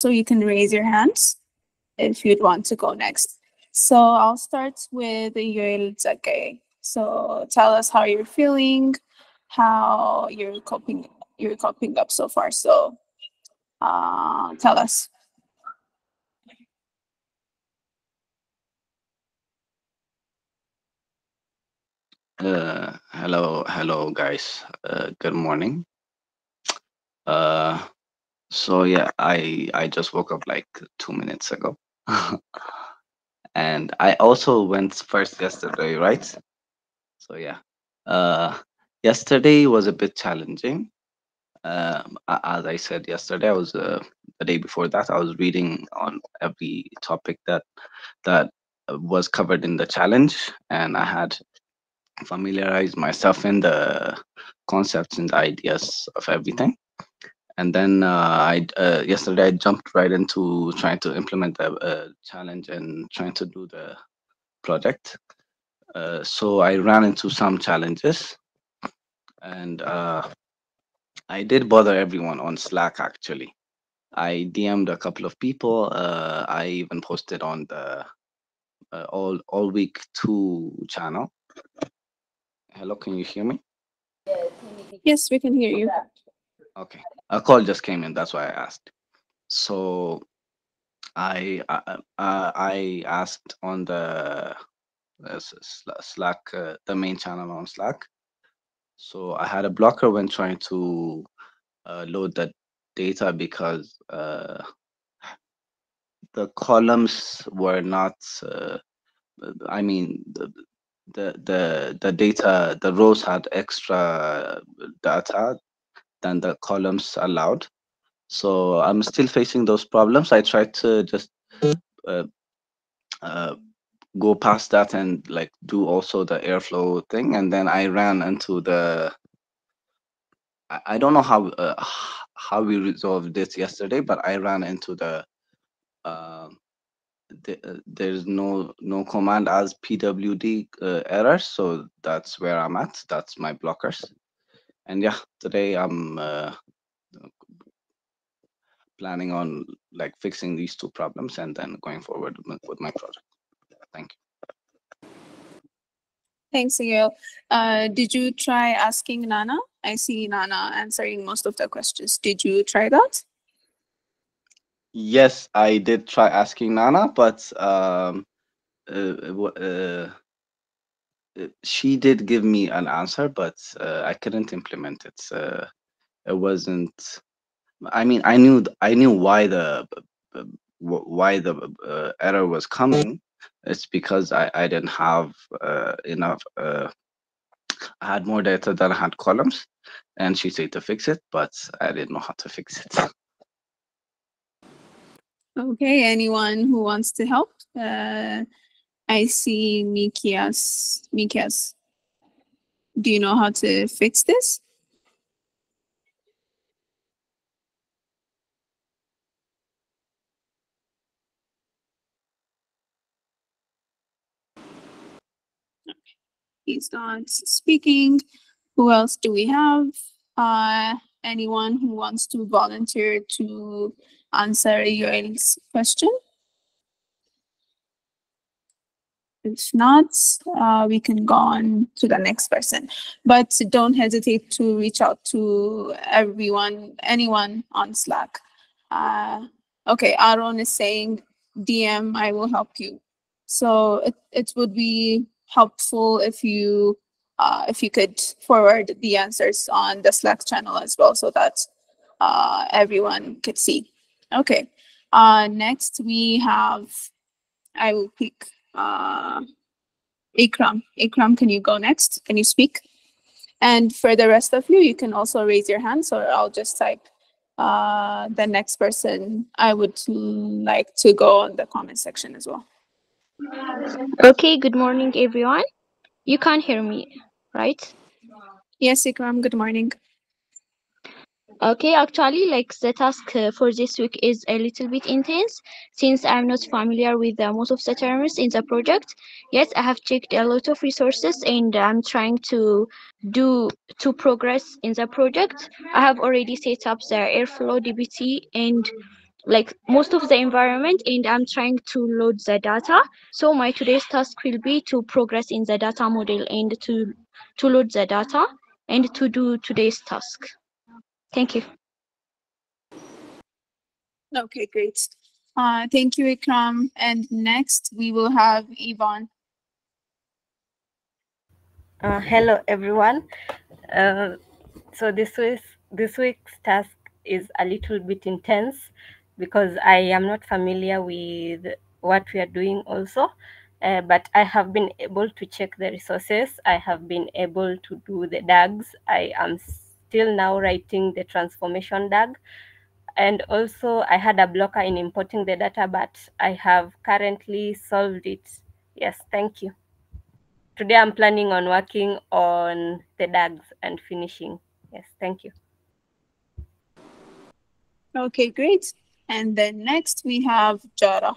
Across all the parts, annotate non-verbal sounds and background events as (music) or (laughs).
So you can raise your hands if you'd want to go next. So I'll start with Yoel Zake. So tell us how you're feeling, how you're coping, you're coping up so far. So uh, tell us. Uh, hello, hello, guys. Uh, good morning. Uh, so yeah, I I just woke up like two minutes ago, (laughs) and I also went first yesterday, right? So yeah, uh, yesterday was a bit challenging. Um, as I said yesterday, I was uh, the day before that I was reading on every topic that that was covered in the challenge, and I had familiarized myself in the concepts and the ideas of everything. And then uh, I uh, yesterday I jumped right into trying to implement the uh, challenge and trying to do the project. Uh, so I ran into some challenges, and uh, I did bother everyone on Slack. Actually, I DM'd a couple of people. Uh, I even posted on the all all week two channel Hello, can you hear me? Yes, we can hear you. Okay, a call just came in. That's why I asked. So, I uh, uh, I asked on the uh, Slack, uh, the main channel on Slack. So I had a blocker when trying to uh, load the data because uh, the columns were not. Uh, I mean, the, the the the data the rows had extra data than the columns allowed. So i'm still facing those problems. I tried to just uh, uh, go past that and like do also the airflow thing and then i ran into the i, don't know how uh, how we resolved this yesterday but i ran into the um, the, uh, there's no no command as pwd uh, error so that's where i'm at. That's my blockers and yeah today i'm uh, planning on like fixing these two problems and then going forward with, my project. Thank you. Thanks Agail. Uh, did you try asking nana? I see nana answering most of the questions. Did you try that? Yes, I did try asking Nana, but um, uh, uh, she did give me an answer, but uh, I couldn't implement it. Uh, it wasn't. I mean, I knew I knew why the why the uh, error was coming. It's because I I didn't have uh, enough. Uh, I had more data than I had columns, and she said to fix it, but I didn't know how to fix it. Okay, anyone who wants to help? I see Mikias. Mikias, do you know how to fix this? He's not speaking. Who else do we have? Uh, anyone who wants to volunteer to answer Yoel's question? If not, uh, we can go on to the next person. But don't hesitate to reach out to everyone, anyone on Slack. Uh, okay, Aaron is saying, DM, I will help you. So it, it would be helpful if you uh, if you could forward the answers on the Slack channel as well so that uh, everyone could see. Okay. Uh, next we have, I will pick uh, Ikram. Ikram, can you go next? Can you speak? And for the rest of you, you can also raise your hand. So I'll just type uh, the next person I would like to go on the comment section as well. Okay, good morning, everyone. You can't hear me, right? Yes, Ikram, good morning. Okay, actually, like the task uh, for this week is a little bit intense since I'm not familiar with uh, most of the terms in the project. Yes, I have checked a lot of resources and I'm trying to do to progress in the project. I have already set up the Airflow DBT and like most of the environment and I'm trying to load the data. So my today's task will be to progress in the data model and to, to load the data and to do today's task. Thank you. Okay, great. Uh, thank you, Ikram. And next we will have Yvonne. Uh, hello, everyone. Uh, so this week's, this week's task is a little bit intense because I am not familiar with what we are doing also. Uh, but I have been able to check the resources. I have been able to do the DAGs. I am still now writing the transformation DAG. And also I had a blocker in importing the data, but I have currently solved it. Yes, thank you. Today I'm planning on working on the DAGs and finishing. Yes, thank you. Okay, great. And then next we have Jara.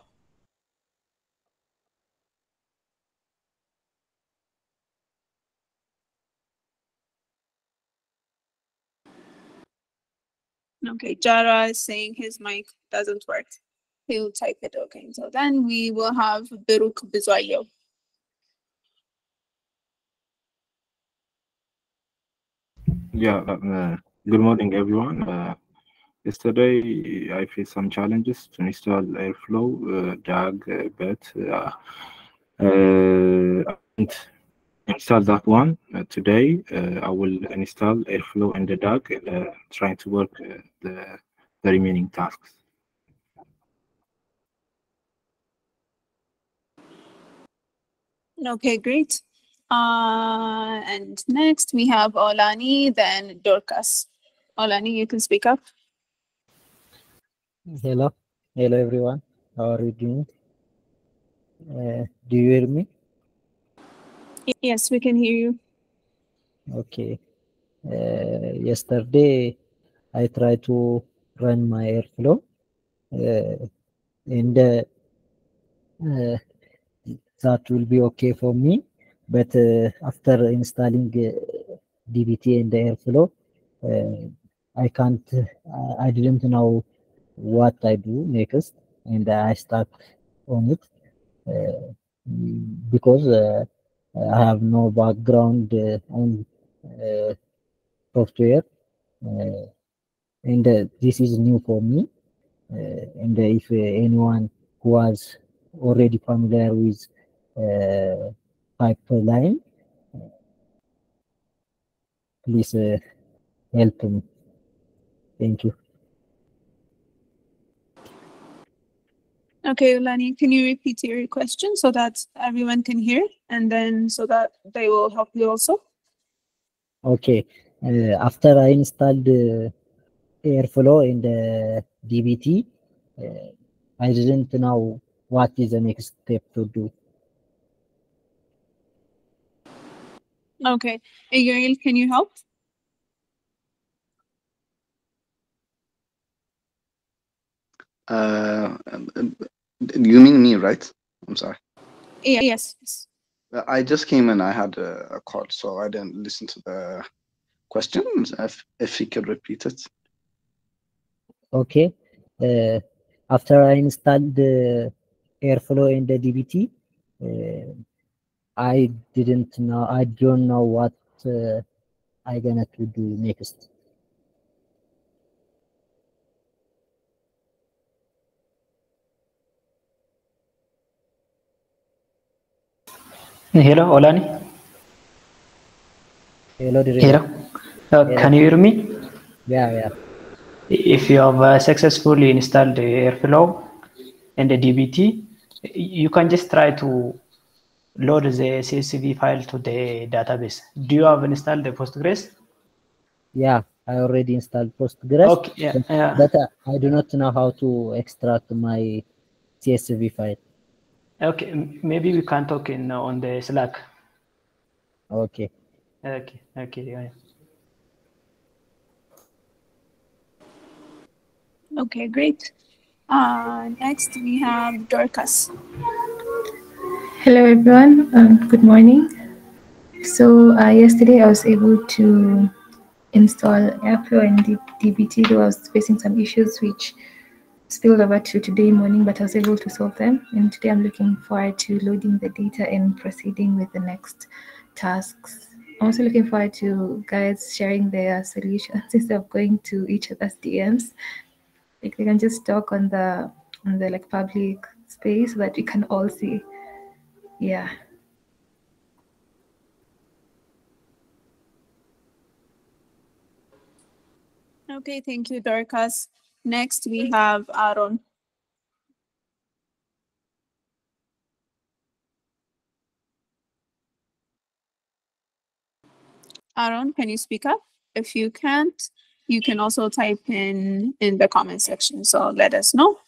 Okay, Jara is saying his mic doesn't work. He'll type it. Okay, so then we will have Biruk Bizoyo. Yeah, uh, good morning, everyone. Uh, yesterday, I faced some challenges to install Airflow, uh, DAG, uh, Bet, uh, uh, and install that one. Uh, today, uh, I will install Airflow and the DAG, uh, trying to work uh, the, the remaining tasks. Okay, great. Uh, and next we have Olani, then Dorcas. Olani, you can speak up. Hello, hello everyone. How are you doing? Uh, do you hear me? Yes, we can hear you. Okay. Uh, yesterday, I tried to run my Airflow, uh, and uh, uh, that will be okay for me. But uh, after installing uh, DBT and the Airflow, I can't. I didn't know what I do next, and I start on it because I have no background uh, on uh, software, uh, and this is new for me. And if anyone who was already familiar with uh, pipeline, please help me. Thank you. Okay, Olani, can you repeat your question so that everyone can hear and then so that they will help you also? Okay. Uh, after I installed uh, Airflow in the DBT, uh, I didn't know what is the next step to do. Okay, Igail, can you help? Uh, you mean me, right? I'm sorry. Yeah, yes. yes. Uh, I just came in. I had a, a call, so I didn't listen to the questions. If if you could repeat it. Okay. Uh, after I installed the Airflow in the DBT, uh, I didn't know, I don't know what uh, I gonna to do next. Hello, Olani. Hello. Hello. Uh, Yeah. Can you hear me? Yeah, yeah. If you have uh, successfully installed the Airflow and the DBT, you can just try to load the CSV file to the database. Do you have installed the Postgres? Yeah, I already installed Postgres, Okay, yeah, but, yeah. but uh, I do not know how to extract my CSV file. Okay, maybe we can talk in uh, on the Slack. Okay. Okay, okay, yeah. Okay, great. Uh, next we have Dorcas. Hello, everyone. Um, good morning. So uh, yesterday I was able to install Airflow and D- DBT, though I was facing some issues which spilled over to today morning, but I was able to solve them. And today I'm looking forward to loading the data and proceeding with the next tasks. I'm also looking forward to guys sharing their solutions instead (laughs) of going to each other's DMs. Like they can just talk on the on the like public space so that we can all see. Yeah. Okay, thank you, Dorcas. Next, we have Aaron. Aaron, can you speak up? If you can't, you can also type in in the comment section. So let us know.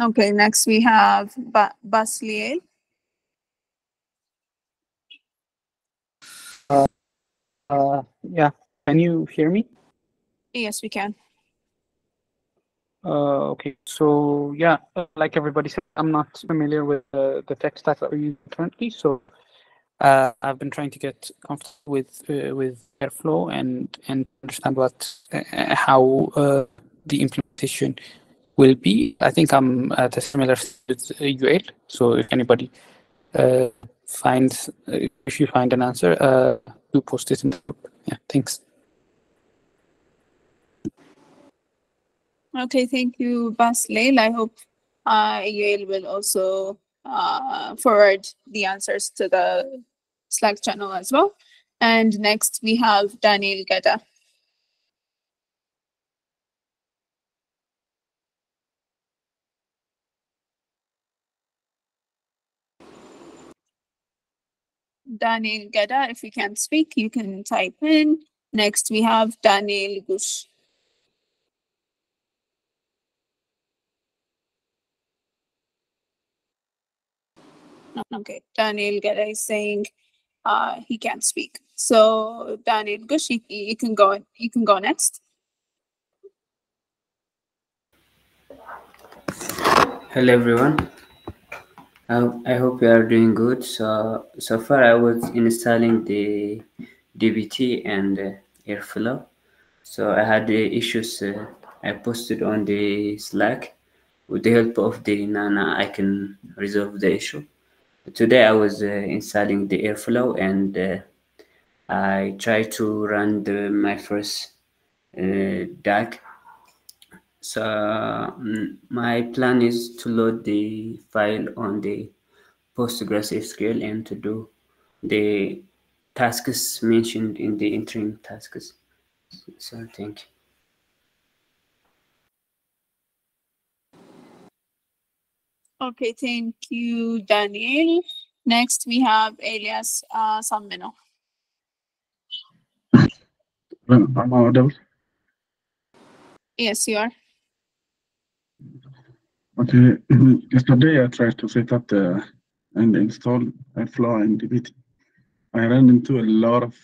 Okay, next we have ba Basliel. Uh, yeah, can you hear me? Yes, we can. Uh, okay, so yeah, uh, like everybody said, I'm not familiar with uh, the tech stack that we're using currently, so uh, I've been trying to get comfortable with uh, with Airflow and and understand what uh, how uh, the implementation will be. I think I'm at a similar with uh, Yoel, so if anybody finds uh, if you find an answer, uh, do post it in the group. Yeah, thanks. Okay, thank you, Basliel. I hope uh, Yoel will also uh, forward the answers to the Slack channel as well. And next we have Daniel Gada. Daniel Gada, if you can't speak, you can type in. Next we have Daniel Gush. Okay, Daniel Gada is saying uh, he can't speak. So Daniel Gush, you, you can go. You can go next. Hello everyone. Um, I hope you are doing good. So so far I was installing the DBT and uh, Airflow. So I had the issues uh, I posted on the Slack. With the help of the Nana, I can resolve the issue. Today I was uh, installing the Airflow and uh, I tried to run the, my first uh, DAG. So mm, my plan is to load the file on the PostgreSQL and to do the tasks mentioned in the interim tasks. So thank you. Okay, thank you, Daniel. Next we have Elias uh, Sammino. I'm audible. Yes, you are. Okay, yesterday I tried to set up the and install Airflow and DBT. I ran into a lot of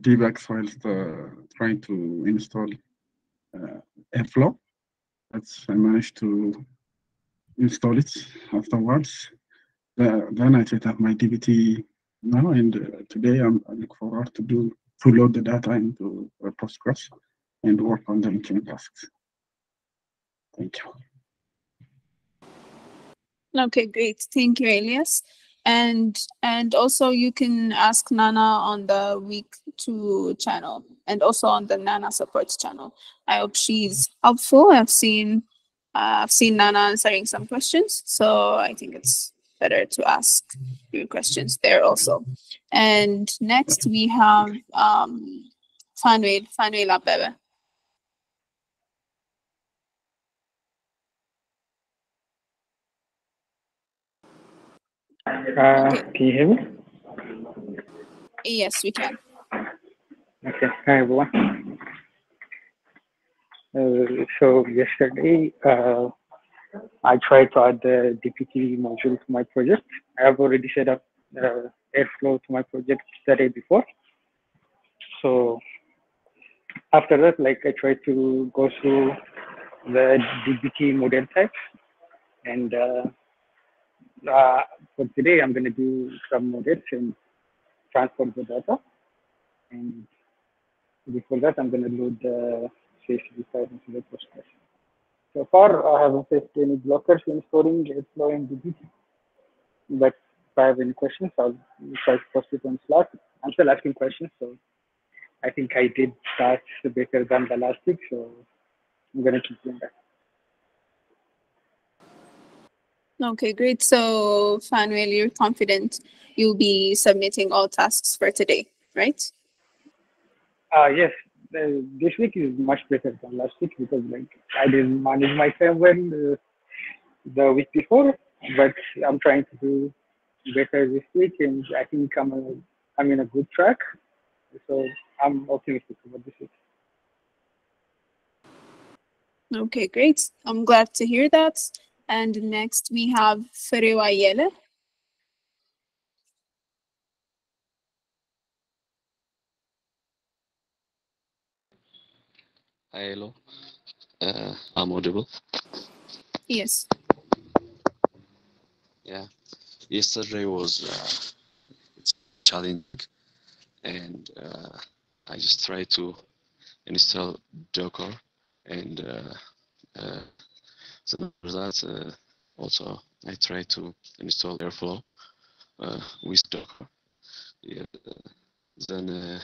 debug files uh, trying to install uh, Airflow. That's I managed to install it afterwards. Uh, then I set up my DBT now, and uh, today I'm, I look forward to do to load the data into uh, Postgres and work on the linking tasks. Thank you. Okay, great. Thank you, Elias. And and also you can ask Nana on the week two channel and also on the Nana support channel. I hope she's helpful. I've seen uh, I've seen Nana answering some questions, so I think it's better to ask your questions there also. And next we have um, Fanuel, Fanuel Abebe. Uh, can you hear me? Yes, we can. Okay. Hi, everyone. Uh, so yesterday, uh, I tried to add the DBT module to my project. I have already set up uh, Airflow to my project the day before. So after that, like I tried to go through the DBT model types and uh, for today, I'm going to do some models and transport the data. And before that, I'm going to load the CSV file into the Postgres. So far, I haven't faced any blockers in storing Airflow and DBT. But if I have any questions, I'll try to post it on Slack. I'm still asking questions, so I think I did start better than the last week, so I'm going to keep doing that. Okay, great. So, Fanuel, you're confident you'll be submitting all tasks for today, right? Uh, yes, uh, this week is much better than last week because like I didn't manage my time well uh, the week before, but I'm trying to do better this week, and I think I'm a, I'm in a good track. So I'm optimistic about this week. Okay, great. I'm glad to hear that. And next we have Ferewa Yele. Hi, hello. Uh, I'm audible. Yes. Yeah. Yesterday was uh, challenging, and uh, I just tried to install Docker, and so for that, uh, also I try to install Airflow uh, with Docker. Yeah. Then uh,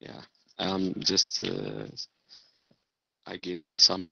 yeah, I'm just I gave some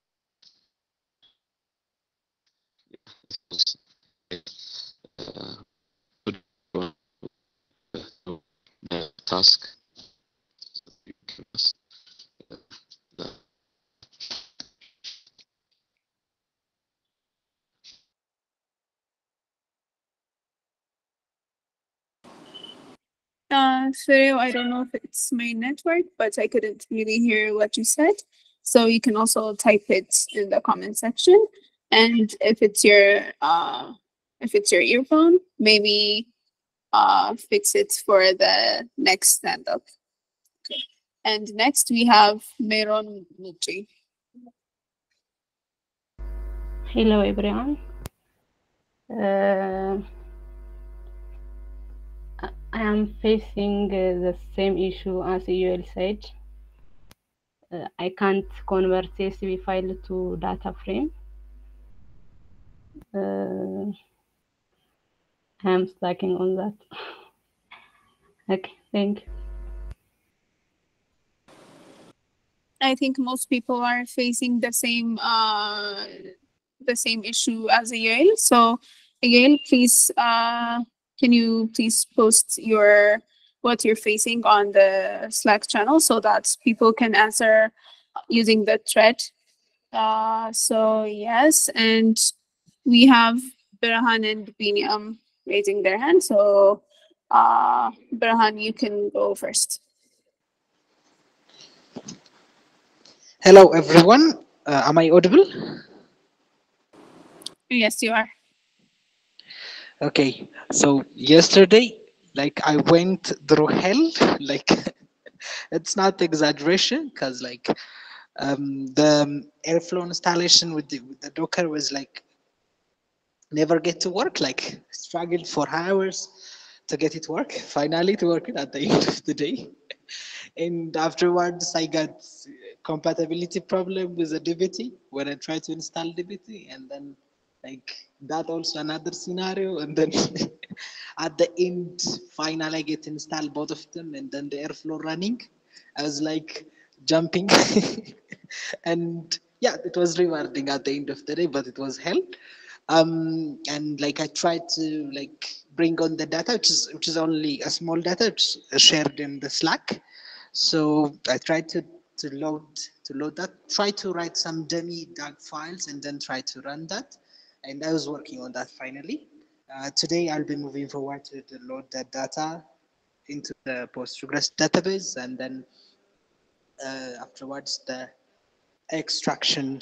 Ferewa, I don't know if it's my network, but I couldn't really hear what you said. So you can also type it in the comment section. And if it's your uh, if it's your earphone, maybe uh, fix it for the next stand up. Okay. And next we have Meron Muji. Hello everyone. Uh, I am facing uh, the same issue as Yoel said. Uh, I can't convert CSV file to data frame. Uh, I'm stacking on that. (laughs) okay, thank you. I think most people are facing the same uh, the same issue as Yoel. So Yoel, please uh, can you please post your what you're facing on the Slack channel so that people can answer using the thread. Uh, so yes, and we have Berhan and Biniam raising their hand. So uh, Berhan, you can go first. Hello, everyone. Uh, am I audible? Yes, you are. Okay. So yesterday, like I went through hell. (laughs) Like it's not exaggeration, because like um, the Airflow installation with the, with the Docker was like never get to work. Like struggled for hours to get it work. (laughs) Finally, to work at the (laughs) end of the day. and afterwards i got compatibility problem with the dbt when i tried to install dbt and then like that also another scenario. And then (laughs) at the end finally i get install both of them and then the airflow running. I was like jumping. (laughs) And yeah it was rewarding at the end of the day but it was hell. Um and like i tried to like bring on the data which is which is only a small data shared in the slack. So I tried to, to load to load that, try to write some dummy DAG files and then try to run that. And I was working on that finally. Uh, today I'll be moving forward to, load that data into the Postgres database and then uh, afterwards the extraction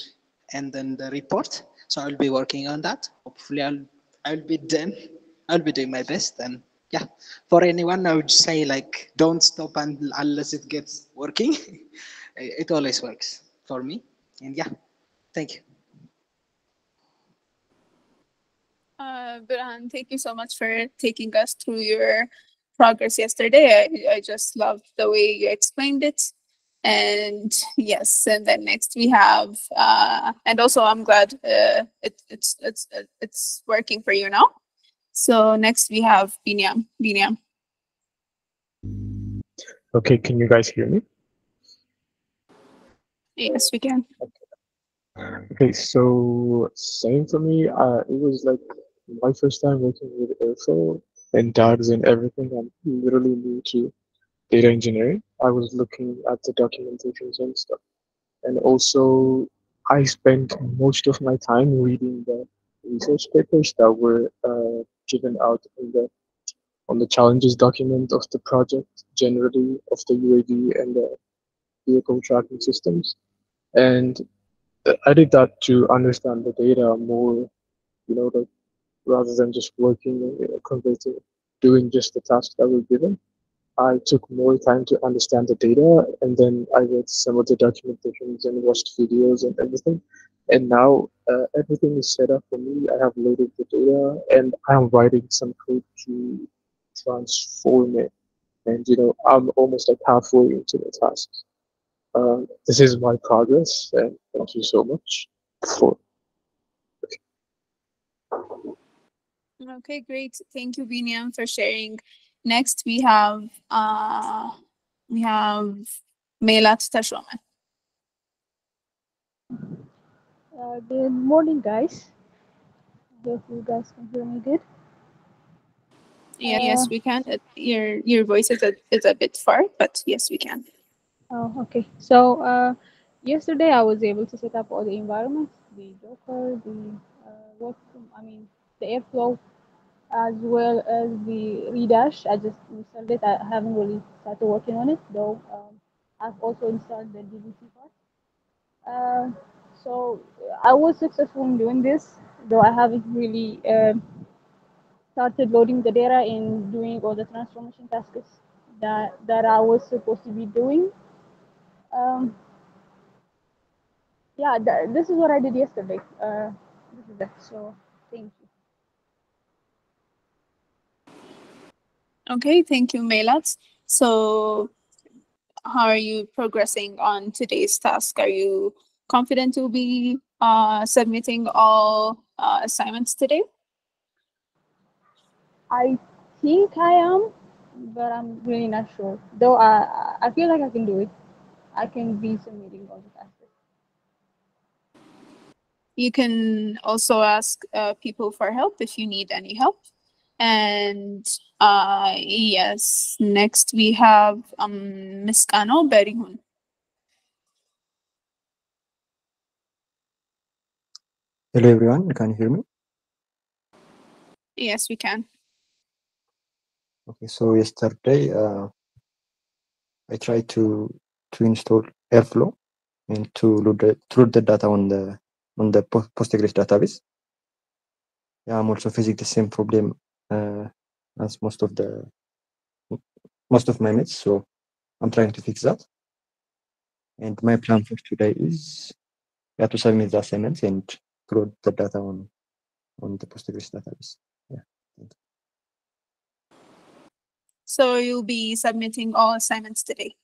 and then the report. So I'll be working on that. Hopefully I'll I'll be done. I'll be doing my best and yeah for anyone i would say like don't stop until, unless it gets working (laughs) it always works for me and yeah thank you Uh, Burhan, thank you so much for taking us through your progress yesterday. I, I just loved the way you explained it. And yes, and then next we have, uh, and also I'm glad uh, it, it's it's it's working for you now. So next we have Binyam. Binyam. Okay, can you guys hear me? Yes, we can. Okay, so same for me. Uh, it was like my first time working with Airflow and DAGs and everything. I'm literally new to data engineering. I was looking at the documentations and stuff. And also, I spent most of my time reading the research papers that were uh, given out in the on the challenges document of the project generally of the UAV and the vehicle tracking systems. And I did that to understand the data more, you know, like rather than just working you know, converting, doing just the tasks that were given. I took more time to understand the data and then I read some of the documentations and watched videos and everything. And now uh, everything is set up for me. I have loaded the data and I'm writing some code to transform it. And you know, I'm almost like halfway into the task. Uh, this is my progress, and thank you so much for. Okay, great. Thank you, Binyam, for sharing. Next, we have uh, we have Melat Tashome. Uh, good morning, guys. I hope you guys can hear me good. Yeah, yes, Uh, we can. Your your voice is a, is a bit far, but yes, we can. Oh, okay. So uh, yesterday I was able to set up all the environments, the Docker, the uh, what I mean, the Airflow, as well as the Redash. I just installed it. I haven't really started working on it though. Um, I've also installed the DBT part. Uh, so I was successful in doing this, though I haven't really um started loading the data and doing all the transformation tasks that that I was supposed to be doing. Um, yeah, th- this is what I did yesterday. Uh, this is it. So thank you. Okay, thank you, Melat. So, how are you progressing on today's task? Are you confident to be uh, submitting all uh, assignments today? I think I am, but I'm really not sure. Though I I- I feel like I can do it. I can be submitting all the tasks. You can also ask uh, people for help if you need any help. And uh, yes, next we have um, Miss Kano Berihun. Hello everyone, can you hear me? Yes, we can. Okay, so yesterday uh, I tried to to install Airflow and to load the, to load the data on the on the Po- Postgres database. Yeah, I'm also facing the same problem uh, as most of the most of my mates, so I'm trying to fix that. And my plan for today is yeah, to submit the assignments and load the data on on the Postgres database. Yeah. So you'll be submitting all assignments today.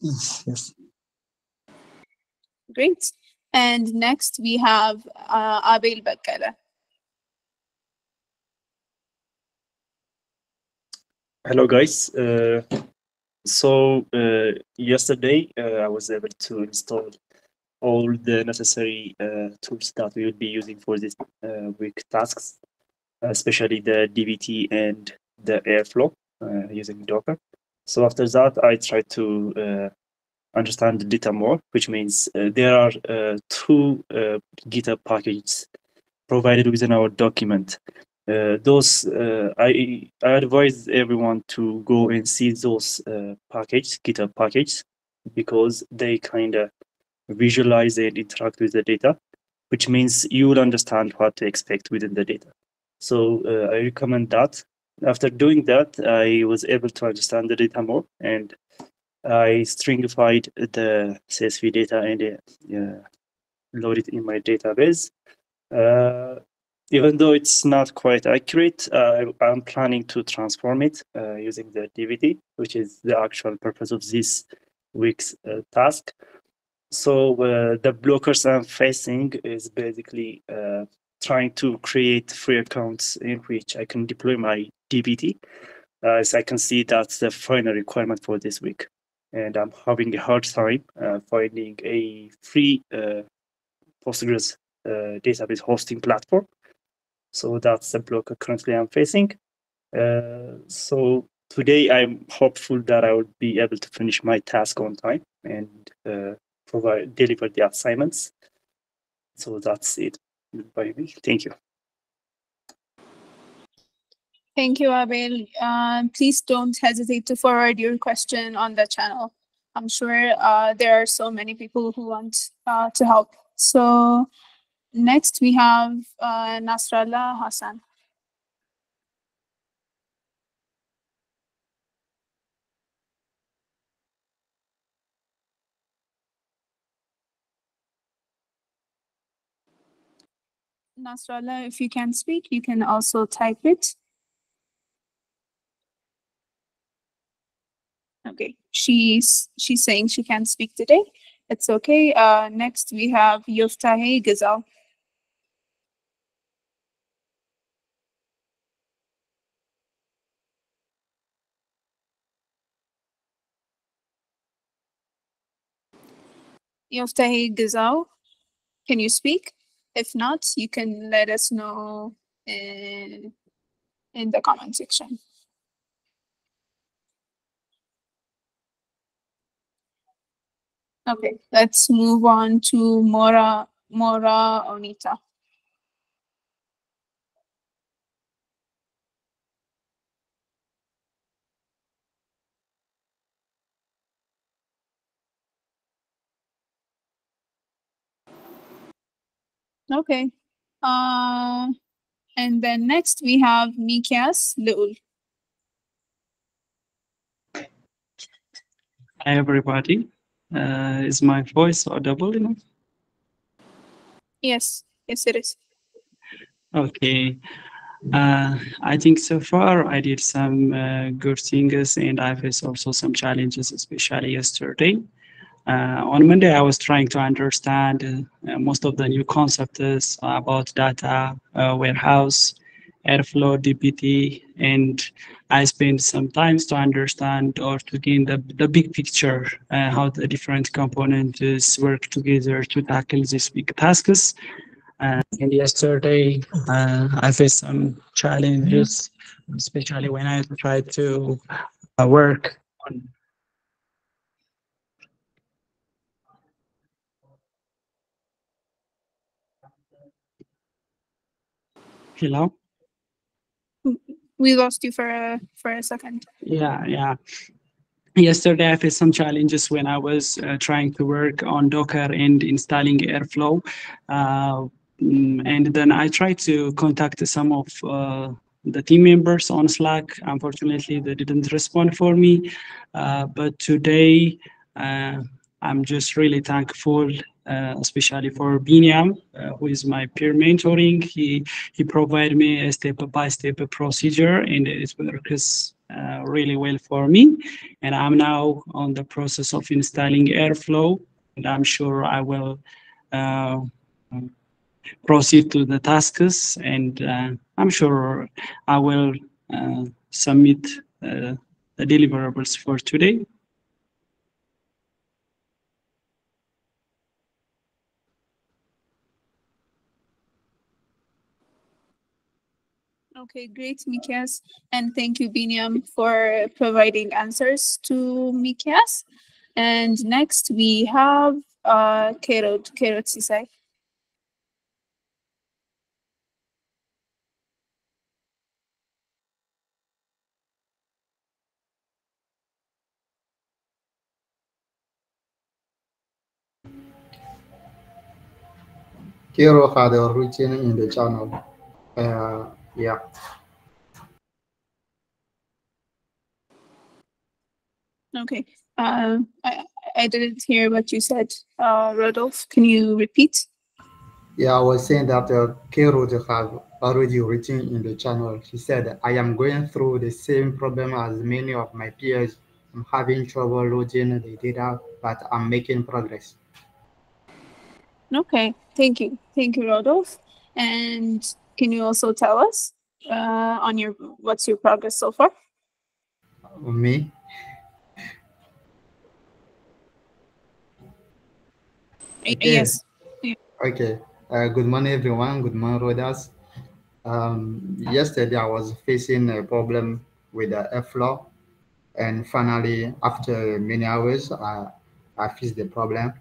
Yes. Yes. Great. And next we have uh, Abel Bakala. Hello, guys. Uh, so uh, yesterday uh, I was able to install all the necessary uh, tools that we will be using for this uh, week tasks, especially the DBT and the Airflow uh, using Docker. So after that, I tried to understand the data more, which means there are two GitHub packages provided within our document. Uh, those uh, I I advise everyone to go and see those uh, packages, GitHub packages, because they kind of visualize and interact with the data, which means you will understand what to expect within the data. So uh, I recommend that. After doing that, I was able to understand the data more, and I stringified the CSV data and uh, it in my database. Uh, even though it's not quite accurate, uh, I'm planning to transform it uh, using the DBT, which is the actual purpose of this week's uh, task. So uh, the blockers I'm facing is basically uh, trying to create free accounts in which I can deploy my DBT. Uh, as I can see, that's the final requirement for this week. And I'm having a hard time finding a free Postgres database hosting platform so that's the blocker currently I'm facing. Uh, so today I'm hopeful that I will be able to finish my task on time and uh, provide deliver the assignments. So that's it by me. Thank you. Thank you, Abel. Uh, please don't hesitate to forward your question on the channel. I'm sure uh, there are so many people who want uh, to help. So Next, we have uh, Nasrallah Hassan. Nasrallah, if you can speak, you can also type it. Okay, she's she's saying she can't speak today. It's okay. Uh, next we have Yoftahe Gazal. Yoftahi Gazal, can you speak? If not, you can let us know in, in the comment section. Okay, let's move on to Mora Mora Onita. Okay. Uh, and then next we have Mikias Leul. Hi everybody. Uh, is my voice audible enough? Yes, yes it is. Okay. Uh, I think so far I did some uh, good things and I faced also some challenges, especially yesterday. Uh, on Monday, I was trying to understand uh, most of the new concepts about data uh, warehouse, Airflow, DBT, and I spent some time to understand or to gain the, the big picture, uh, how the different components work together to tackle these big tasks. Uh, and yesterday, uh, I faced some challenges, especially when I tried to work on Hello? We lost you for a, for a second. Yeah, yeah. Yesterday, I faced some challenges when I was uh, trying to work on Docker and installing Airflow. Uh, mm, and then I tried to contact some of uh, the team members on Slack. Unfortunately, they didn't respond for me. Uh, but today, uh, I'm just really thankful especially for Binyam, uh, who is my peer mentoring. He he provided me a step-by-step -step procedure, and it works uh, really well for me. And I'm now on the process of installing Airflow, and I'm sure I will uh, proceed to the tasks, and uh, I'm sure I will uh, submit the deliverables for today. Okay, great, Mikias. And thank you, Binyam, for providing answers to Mikias. And next we have uh, Kerot, Kerot Sisai. Kero had origin in the channel. Uh, yeah. Okay. Uh, I, I didn't hear what you said, uh, Rodolphe. Can you repeat? Yeah, I was saying that uh, Kero have already written in the channel. He said, I am going through the same problem as many of my peers. I'm having trouble loading the data, but I'm making progress. Okay, thank you. Thank you, Rodolphe. And can you also tell us uh, on your what's your progress so far? Me? Okay. Yes. Okay. Uh, good morning, everyone. Good morning, Rodas. Um, yesterday, I was facing a problem with the airflow, and finally, after many hours, I, I fixed the problem,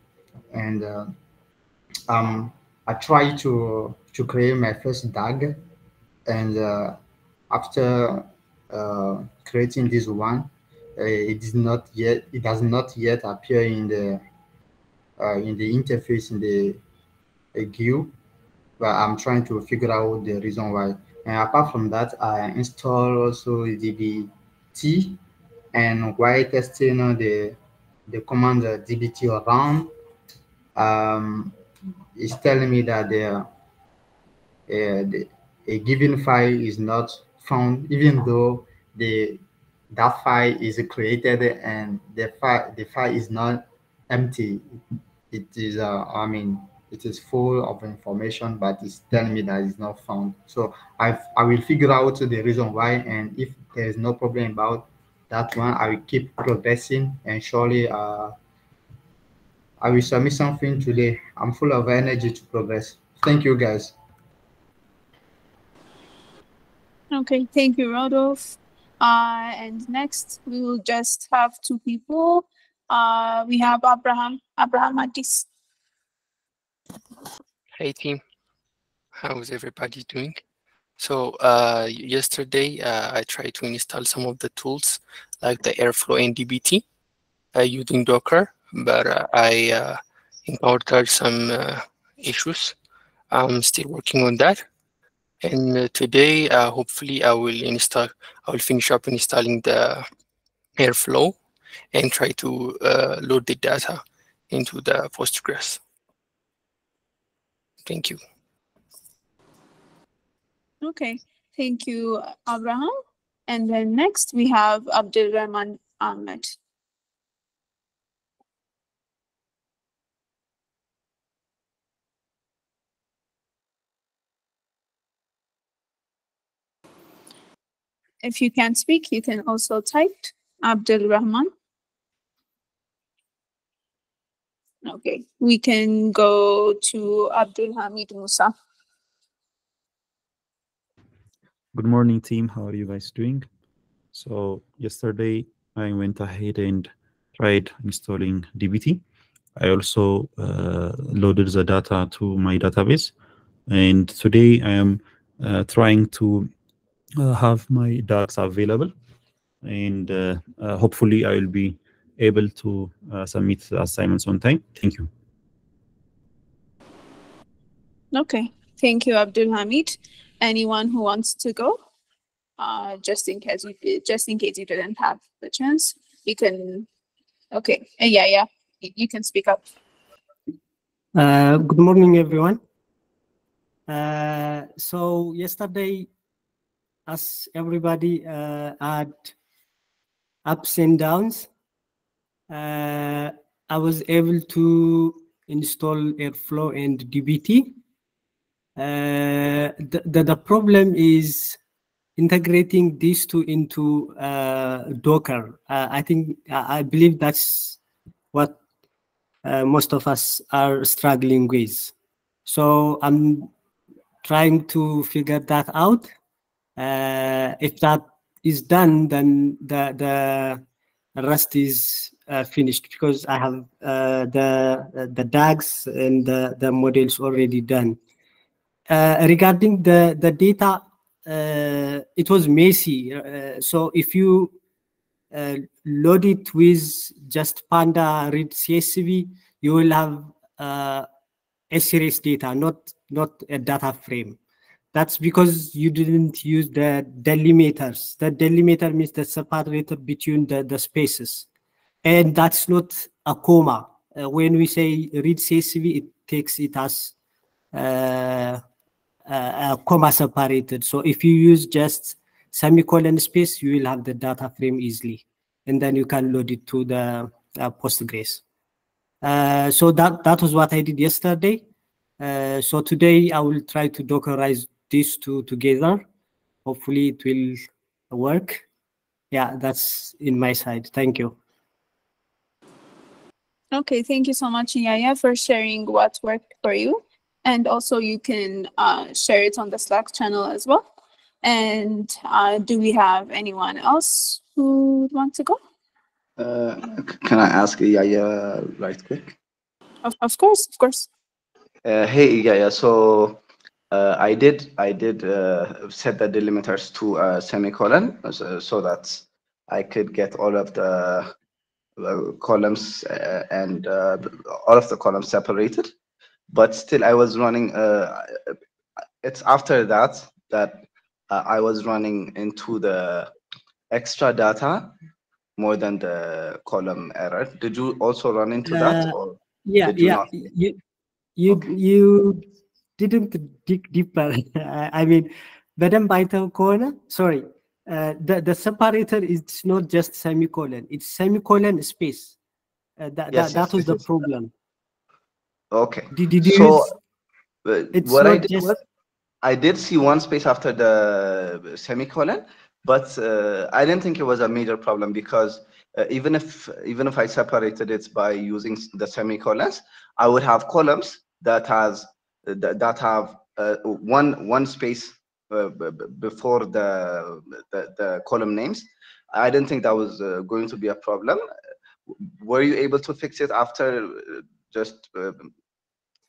and uh, um, I tried to to create my first DAG, and uh, after uh, creating this one, uh, it is not yet it does not yet appear in the uh, in the interface in the uh, GUI, but I'm trying to figure out the reason why. And apart from that, I install also dbt, and while testing the the command dbt run, um, it's telling me that the, the a given file is not found, even though the that file is created and the file the file is not empty. It is uh, I mean it is full of information, but it's telling me that it's not found. So I I will figure out the reason why, and if there is no problem about that one, I will keep progressing and surely uh, I will submit something today. I'm full of energy to progress. Thank you, guys. Okay, thank you, Rodolphe. Uh, and next, we will just have two people. Uh, we have Abraham, Abraham Mattis. Hey team, how's everybody doing? So uh, yesterday uh, I tried to install some of the tools like the Airflow and DBT uh, using Docker, but uh, I encountered some issues. I'm still working on that. And uh, today, uh, hopefully, I will install. I will finish up installing the Airflow and try to uh, load the data into the Postgres. Thank you. Okay, thank you, Abraham. And then next, we have Abdul Rahman Ahmed. If you can't speak, you can also type Abdul Rahman. Okay, we can go to Abdul Hamid Musa. Good morning, team. How are you guys doing? So yesterday I went ahead and tried installing DBT. I also uh, loaded the data to my database. And today I am uh, trying to have my docs available. And uh, uh, hopefully I will be able to uh, submit the assignments on time. Thank you. Okay, thank you, Abdul Hamid. Anyone who wants to go? Uh, just in case you just in case you didn't have the chance, you can. Okay, uh, yeah, yeah, y- you can speak up. Uh, good morning, everyone. Uh, so yesterday, as everybody uh, had ups and downs, uh, I was able to install Airflow and DBT. Uh, the, the, the problem is integrating these two into uh, Docker. Uh, I think, I believe that's what uh, most of us are struggling with. So I'm trying to figure that out. Uh, if that is done, then the the rest is uh, finished because I have uh, the the DAGs and the, the models already done. Uh, regarding the the data, uh, it was messy. Uh, so if you load it with just Panda read CSV, you will have uh, series data, not not a data frame. That's because you didn't use the delimiters. The delimiter means the separator between the, the spaces. And that's not a comma. Uh, when we say read CSV, it takes it as uh, uh, comma separated. So if you use just semicolon space, you will have the data frame easily, and then you can load it to the uh, Postgres. Uh, so that that was what I did yesterday. Uh, so today I will try to Dockerize these two together. Hopefully it will work. Yeah, that's in my side. Thank you. Okay, thank you so much, Yaya, for sharing what worked for you. And also you can uh, share it on the Slack channel as well. And uh, do we have anyone else who would want to go? Uh, can I ask Yaya right quick? Of, of course, of course. Uh, hey Yaya, so uh, I did I did uh, set the delimiters to a semicolon so, so that I could get all of the uh, columns uh, and uh, all of the columns separated. But still, I was running. Uh, it's after that that uh, I was running into the extra data more than the column error. Did you also run into that? Or yeah, yeah. not? You you you didn't dig deeper. (laughs) I mean, Baden Python corner. sorry, uh, the, the separator is not just semicolon, it's semicolon space. Uh, that, yes, that, that was yes, the problem. Okay. Did, did you so, it's what I did just, was, I did see one space after the semicolon, but uh, I didn't think it was a major problem because uh, even if even if I separated it by using the semicolons, I would have columns that has that, that have uh, one one space uh, b- b- before the, the the column names. I didn't think that was uh, going to be a problem. Were you able to fix it after uh, just uh,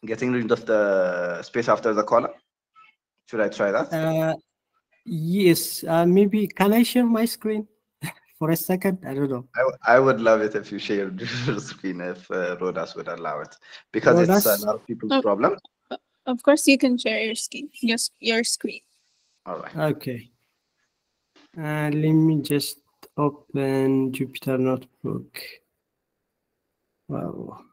getting rid of the space after the column? Should I try that? Uh, yes. Uh, maybe can I share my screen (laughs) for a second? I don't know. I would love it if you shared (laughs) your screen if uh, Rodas would allow it because it's Rodas? a lot of people's Oh. problem. Of course, you can share your screen. Yes, your screen. All right. Okay. Uh, let me just open Jupyter Notebook. Wow.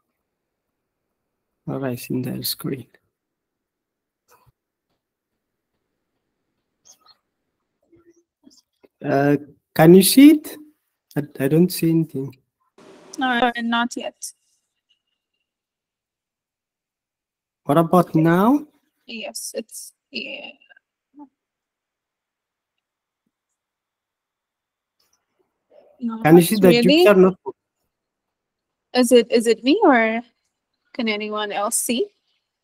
All right, in the screen. Uh, can you see it? I, I don't see anything. No, not yet. What about now? Yes, it's yeah. No, Can you see the really? Jupyter Notebook? Is it is it me or can anyone else see?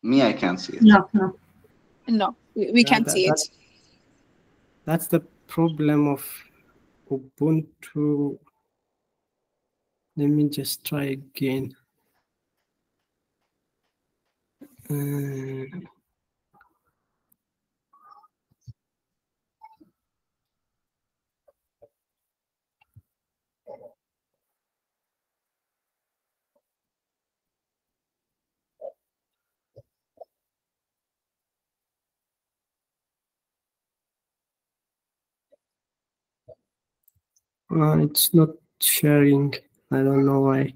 Me, I can't see it. No, no. No, we, we Yeah, can't that- see it. that's- That's the problem of Ubuntu. Let me just try again. Uh, uh, it's not sharing. I don't know why.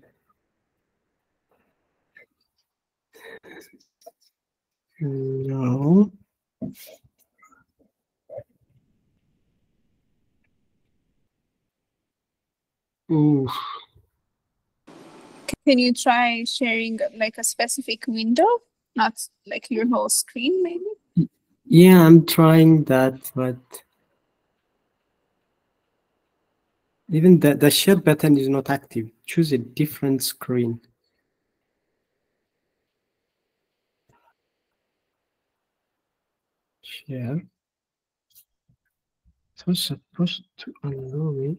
No. Ooh. Can you try sharing like a specific window, not like your whole screen, maybe? Yeah, I'm trying that, but even the, the share button is not active. Choose a different screen. Share. So supposed to allow me.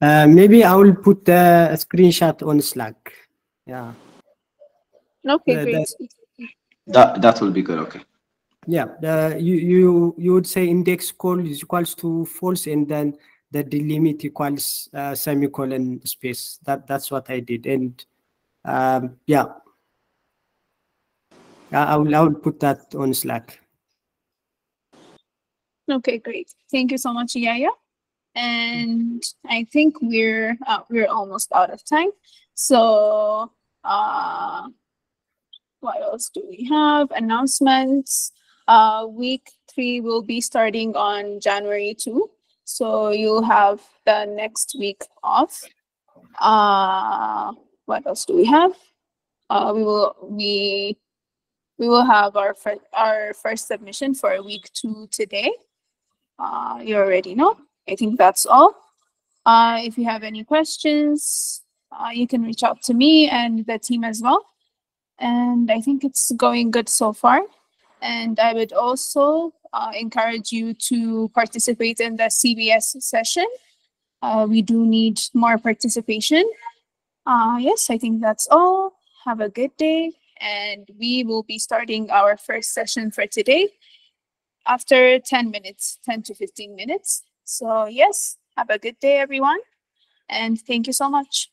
Uh, maybe I will put the screenshot on Slack. Yeah. Okay, The- great. That that will be good. Okay. Yeah, the, you, you you would say index call is equals to false and then the delimit equals uh, semicolon space. That that's what I did, and um, yeah, I, I will I will put that on Slack. Okay, great. Thank you so much, Yaya. And I think we're uh, we're almost out of time. So uh, what else do we have? Announcements. Uh, week three will be starting on January 2. So you'll have the next week off. Uh, what else do we have? Uh, we will we we will have our first our first submission for week two today. Uh, you already know. I think that's all. Uh, if you have any questions, uh, you can reach out to me and the team as well. And I think it's going good so far. And I would also uh, encourage you to participate in the CBS session. Uh, we do need more participation. Uh, yes, I think that's all. Have a good day. And we will be starting our first session for today after 10 minutes, 10 to 15 minutes. So yes, have a good day, everyone. And thank you so much.